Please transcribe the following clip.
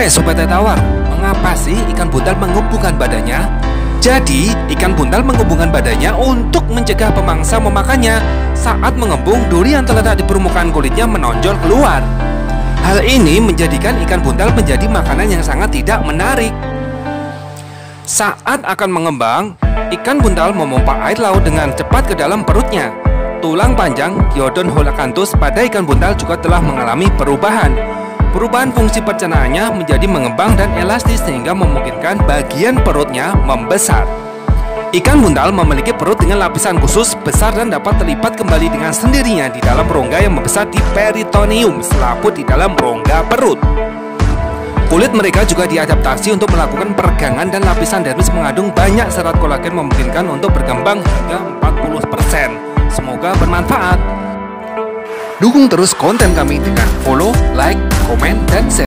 Hai Sobat Tawar, mengapa sih ikan buntal menghubungkan badannya? Jadi, ikan buntal menghubungkan badannya untuk mencegah pemangsa memakannya saat mengembung duri yang terletak di permukaan kulitnya menonjol keluar. Hal ini menjadikan ikan buntal menjadi makanan yang sangat tidak menarik. Saat akan mengembang, ikan buntal memompa air laut dengan cepat ke dalam perutnya. Tulang panjang Yodon holacanthus pada ikan buntal juga telah mengalami perubahan Perubahan fungsi pencernaannya menjadi mengembang dan elastis sehingga memungkinkan bagian perutnya membesar. Ikan buntal memiliki perut dengan lapisan khusus besar dan dapat terlipat kembali dengan sendirinya di dalam rongga yang membesar di peritoneum selaput di dalam rongga perut. Kulit mereka juga diadaptasi untuk melakukan peregangan dan lapisan dermis mengandung banyak serat kolagen memungkinkan untuk berkembang hingga 40%. Semoga bermanfaat. Dukung terus konten kami dengan follow, like, komen, dan share.